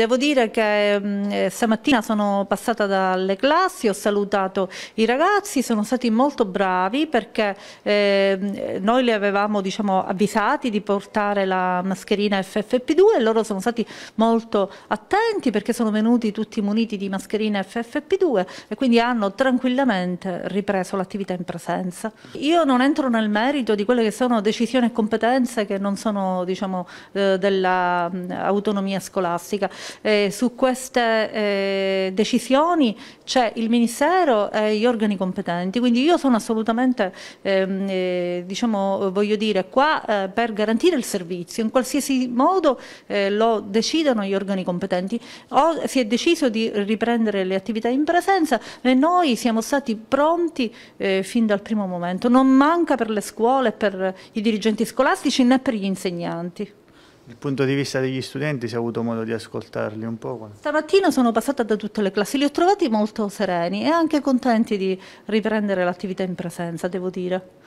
Devo dire che mh, stamattina sono passata dalle classi, ho salutato i ragazzi, sono stati molto bravi perché eh, noi li avevamo diciamo, avvisati di portare la mascherina FFP2 e loro sono stati molto attenti perché sono venuti tutti muniti di mascherine FFP2 e quindi hanno tranquillamente ripreso l'attività in presenza. Io non entro nel merito di quelle che sono decisioni e competenze che non sono diciamo, eh, dell'autonomia scolastica eh, su queste eh, decisioni c'è il Ministero e gli organi competenti, quindi io sono assolutamente, ehm, eh, diciamo, voglio dire, qua eh, per garantire il servizio, in qualsiasi modo eh, lo decidano gli organi competenti. O si è deciso di riprendere le attività in presenza e noi siamo stati pronti eh, fin dal primo momento, non manca per le scuole, per i dirigenti scolastici né per gli insegnanti. Il punto di vista degli studenti, si è avuto modo di ascoltarli un po'? Stamattina sono passata da tutte le classi, li ho trovati molto sereni e anche contenti di riprendere l'attività in presenza, devo dire.